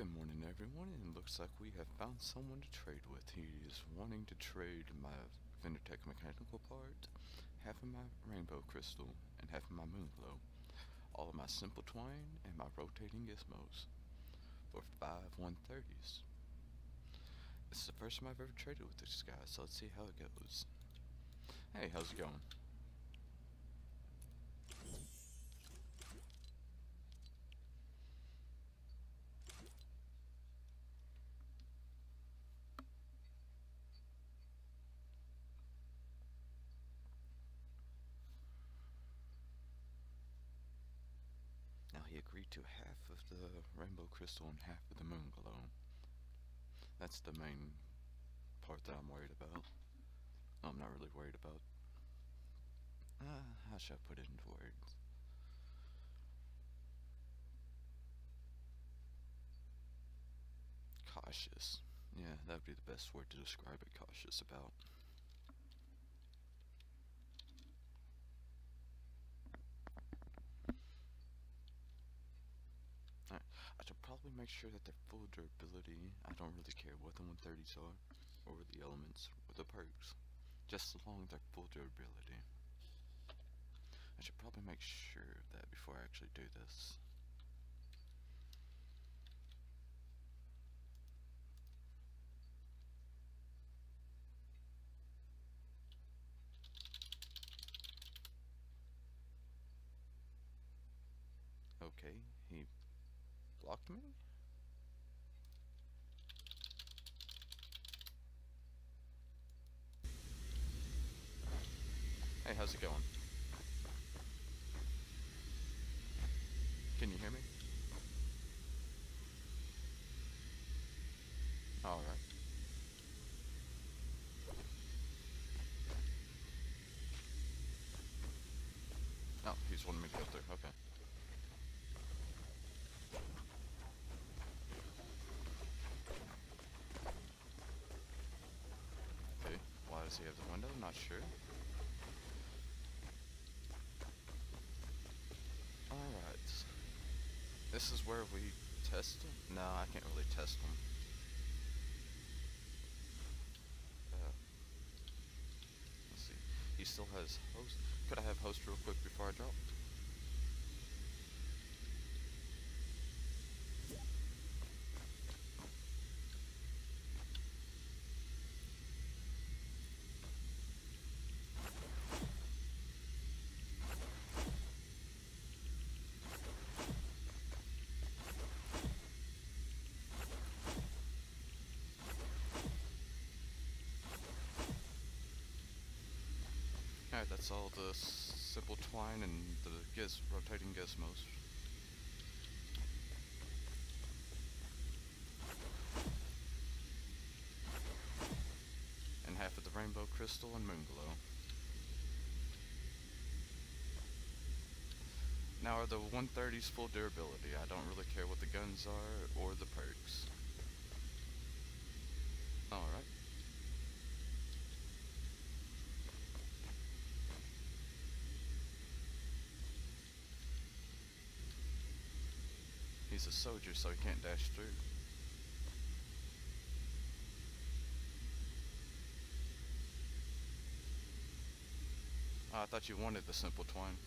Good morning everyone, and it looks like we have found someone to trade with. He is wanting to trade my Vindertech mechanical part, half of my rainbow crystal, and half of my moon glow, all of my simple twine, and my rotating gizmos, for five 130s. This is the first time I've ever traded with this guy, so let's see how it goes. Hey, how's it going? Agreed to half of the rainbow crystal and half of the moonglow. That's the main part that I'm worried about. I'm not really worried about. Uh, how should I put it into words? Cautious. Yeah, that would be the best word to describe it. Cautious about. I should probably make sure that they're full durability. I don't really care what the 130s are, or the elements, or the perks. Just as long as they're full durability. I should probably make sure of that before I actually do this. Okay, he blocked me? Hey, how's it going? Can you hear me? Alright. Oh, he's wanting me to go through, okay. Okay, window? Not sure. Alright. This is where we test them? No, I can't really test them. Uh, let's see. He still has host. Could I have host real quick before I drop? Alright, that's all the simple twine and the giz rotating gizmos. And half of the rainbow crystal and moonglow. Now are the 130s full durability? I don't really care what the guns are or the perks. Alright. He's a soldier, so he can't dash through. Oh, I thought you wanted the simple twine.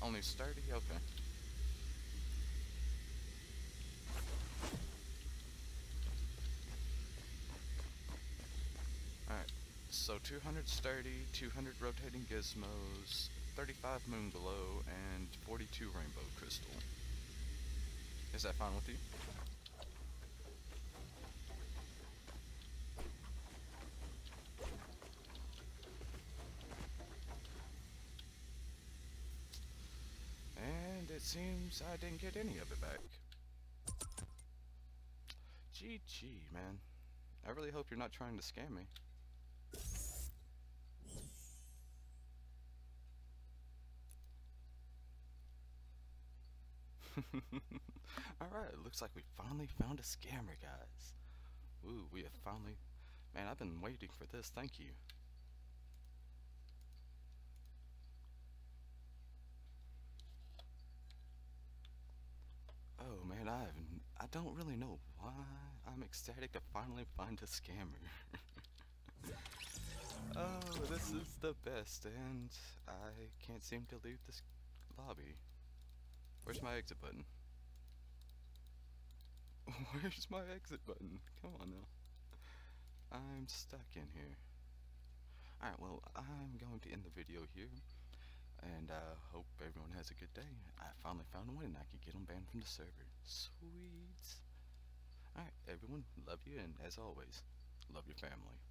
Only sturdy? Okay. Alright. So 200 sturdy, 200 rotating gizmos, 35 moonglow, and 42 rainbow crystal. Is that fine with you? And it seems I didn't get any of it back. GG, man. I really hope you're not trying to scam me. Alright, it looks like we finally found a scammer, guys. Ooh, we have finally... Man, I've been waiting for this, thank you. Oh man, I've, I don't really know why I'm ecstatic to finally find a scammer. oh, this is the best, and I can't seem to leave this lobby. Where's my exit button? Where's my exit button? Come on now. I'm stuck in here. Alright, well, I'm going to end the video here. And I uh, hope everyone has a good day. I finally found one and I can get them banned from the server. Sweet. Alright, everyone, love you, and as always, love your family.